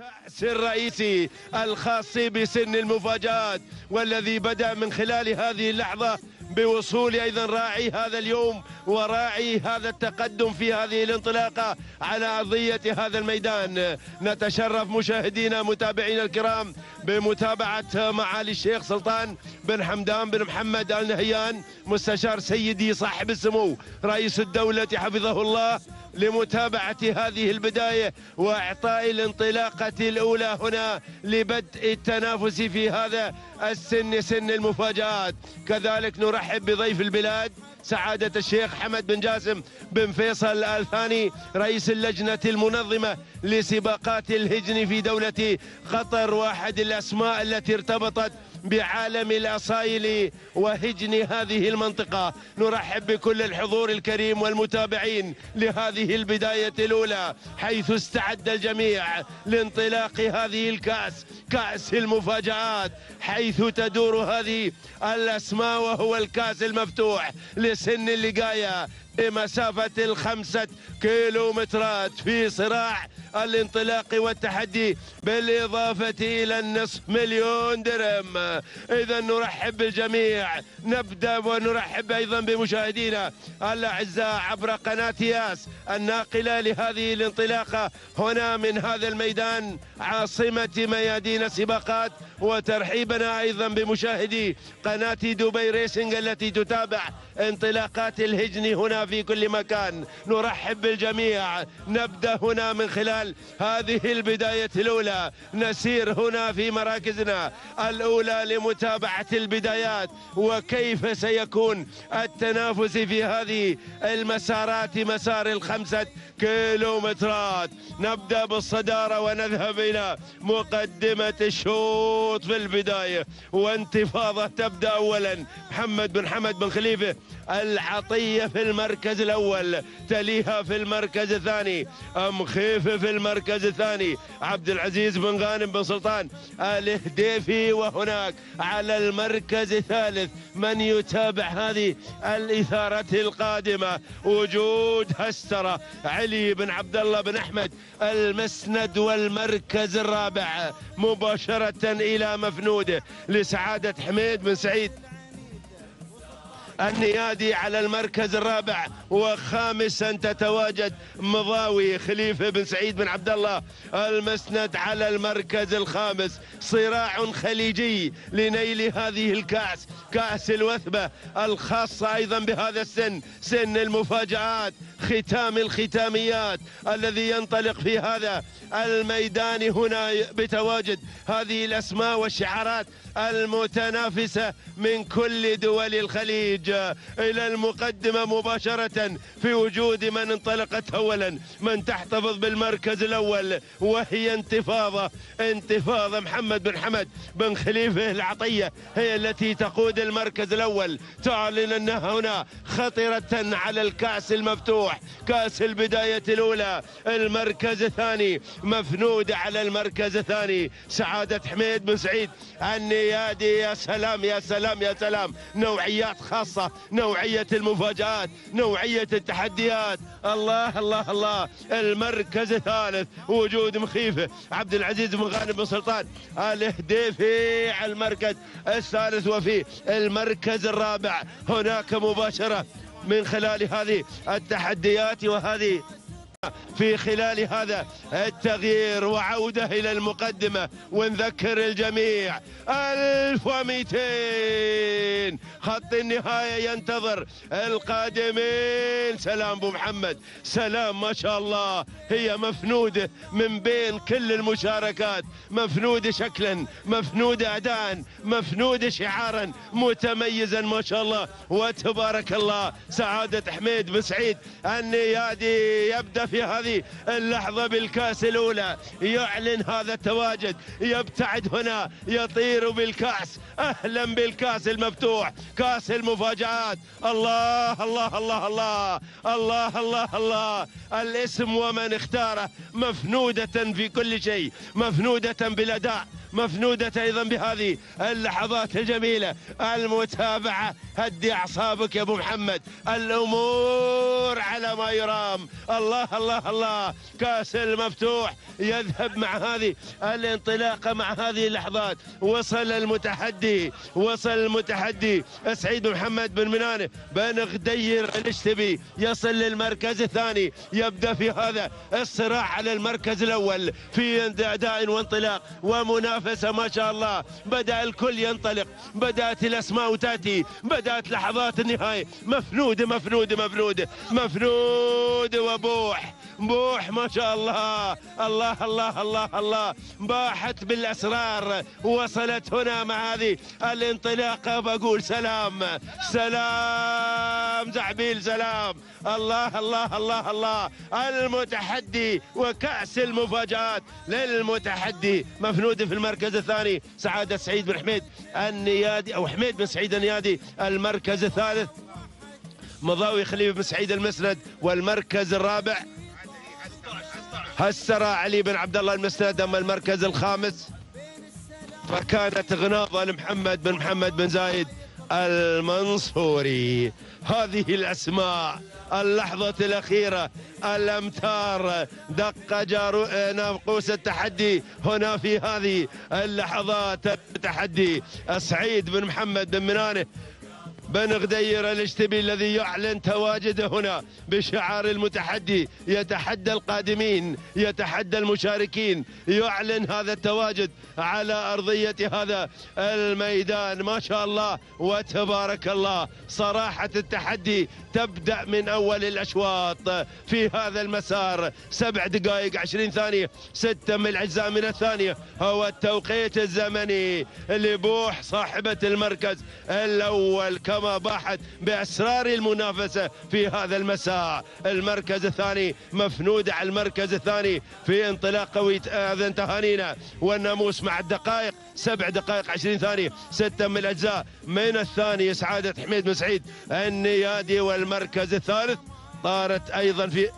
الكأس الرئيسي الخاص بسن المفاجآت والذي بدأ من خلال هذه اللحظة بوصول أيضا راعي هذا اليوم وراعي هذا التقدم في هذه الانطلاقة على أرضية هذا الميدان. نتشرف مشاهدينا متابعينا الكرام بمتابعة معالي الشيخ سلطان بن حمدان بن محمد آل نهيان مستشار سيدي صاحب السمو رئيس الدولة حفظه الله. لمتابعة هذه البداية وإعطاء الانطلاقة الأولى هنا لبدء التنافس في هذا السن سن المفاجآت. كذلك نرحب بضيف البلاد سعادة الشيخ حمد بن جاسم بن فيصل الثاني رئيس اللجنة المنظمة لسباقات الهجن في دولة قطر واحد. الأسماء التي ارتبطت بعالم الأصايل وهجن هذه المنطقة. نرحب بكل الحضور الكريم والمتابعين لهذه البداية الأولى حيث استعد الجميع لانطلاق هذه الكأس كأس المفاجآت حيث تدور هذه الأسماء وهو الكأس المفتوح لسن اللقاية. بمسافة الخمسة كيلومترات في صراع الانطلاق والتحدي بالإضافة إلى النصف مليون درهم. إذا نرحب بالجميع. نبدأ ونرحب أيضا بمشاهدينا الأعزاء عبر قناة ياس الناقلة لهذه الانطلاقة. هنا من هذا الميدان عاصمة ميادين السباقات وترحيبنا أيضا بمشاهدي قناة دبي ريسنج التي تتابع انطلاقات الهجن هنا في كل مكان. نرحب بالجميع. نبدأ هنا من خلال هذه البداية الأولى. نسير هنا في مراكزنا الأولى لمتابعة البدايات. وكيف سيكون التنافس في هذه المسارات مسار الخمسة كيلومترات؟ نبدأ بالصدارة ونذهب إلى مقدمة الشوط في البداية. وانتفاضة تبدأ أولا. محمد بن حمد بن خليفة العطية في المركز. الأول. تليها في المركز الثاني. أم خيفة في المركز الثاني. عبد العزيز بن غانم بن سلطان. الهديفي وهناك. على المركز الثالث. من يتابع هذه الإثارة القادمة؟ وجود هسترة علي بن عبد الله بن أحمد. المسند والمركز الرابع. مباشرة إلى مفنوده. لسعادة حميد بن سعيد. النيادي على المركز الرابع وخامسا تتواجد مضاوي خليفة بن سعيد بن عبد الله. المسند على المركز الخامس صراع خليجي لنيل هذه الكأس كأس الوثبة الخاصة أيضا بهذا السن سن المفاجآت. ختام الختاميات الذي ينطلق في هذا الميدان هنا بتواجد. هذه الأسماء والشعارات المتنافسة من كل دول الخليج. إلى المقدمة مباشرة في وجود من انطلقت أولا. من تحتفظ بالمركز الأول وهي انتفاضة. انتفاضة محمد بن حمد بن خليفة العطية. هي التي تقود المركز الأول. تعلن أنها هنا خطرة على الكأس المفتوح. كأس البداية الأولى. المركز الثاني مفنود على المركز الثاني. سعادة حميد بن سعيد. النيادي يا سلام يا سلام يا سلام. نوعيات خاصة نوعية المفاجآت نوعية التحديات. الله الله الله. المركز الثالث وجود مخيفة عبد العزيز بن غانم بن سلطان. الهديفي على المركز الثالث. وفي المركز الرابع. هناك مباشرة. من خلال هذه التحديات وهذه في خلال هذا التغيير وعودة إلى المقدمة. ونذكر الجميع. 1200 خط النهاية ينتظر القادمين. سلام أبو محمد. سلام ما شاء الله. هي مفنودة من بين كل المشاركات. مفنودة شكلا. مفنودة أداء. مفنودة شعارا. متميزا ما شاء الله. وتبارك الله. سعادة حميد بن سعيد. النيادي يبدأ في هذه اللحظة بالكأس الأولى. يعلن هذا التواجد. يبتعد هنا. يطير بالكأس. أهلا بالكأس المفتوح. كأس المفاجآت. الله الله الله الله. الله الله الله. الاسم ومن اختاره. مفنودة في كل شيء. مفنودة بالأداء. مفنودة أيضا بهذه اللحظات الجميلة. المتابعة هدي أعصابك يا أبو محمد. الأمور على ما يرام. الله الله الله. كأس المفتوح يذهب مع هذه الانطلاقة مع هذه اللحظات. وصل المتحدي وصل المتحدي. سعيد محمد بن منانه. بن غدير الاشتبي يصل للمركز الثاني. يبدأ في هذا الصراع على المركز الأول في أداء وانطلاق ومنافسة. ما شاء الله. بدأ الكل ينطلق. بدأت الأسماء تأتي. بدأت لحظات النهاية. مفنودة مفنودة مفنودة مفنودة وبوح. بوح ما شاء الله. الله الله الله الله. باحت بالأسرار. وصلت هنا مع هذه الانطلاقة. بقول سلام. سلام. زعبيل سلام. الله الله الله الله. المتحدي وكأس المفاجآت. للمتحدي مفنود في المركز الثاني سعادة سعيد بن حميد النيادي أو حميد بن سعيد النيادي المركز الثالث. مضاوي خليفة بن سعيد المسند والمركز الرابع. هسرى علي بن عبد الله المسند أما المركز الخامس. فكانت غناضة لمحمد بن محمد بن زايد. المنصوري. هذه الأسماء اللحظة الأخيرة الأمتار دق جارو ناقوس التحدي. هنا في هذه اللحظات التحدي. سعيد بن محمد بن منانه. بن غدير الاشتبي الذي يعلن تواجده هنا بشعار المتحدي. يتحدى القادمين يتحدى المشاركين. يعلن هذا التواجد على أرضية هذا الميدان. ما شاء الله وتبارك الله. صراحة التحدي تبدأ من أول الأشواط. في هذا المسار سبع دقائق عشرين ثانية ستة من الأجزاء من الثانية. هو التوقيت الزمني لبوح صاحبة المركز الأول. كما باحت بأسرار المنافسة في هذا المساء. المركز الثاني مفنود على المركز الثاني في انطلاق قوي اذن تهانينا والناموس مع الدقائق سبع دقائق عشرين ثانية. ستة من الأجزاء. من الثاني سعادة حميد بن سعيد النيادي والمركز الثالث طارت أيضا في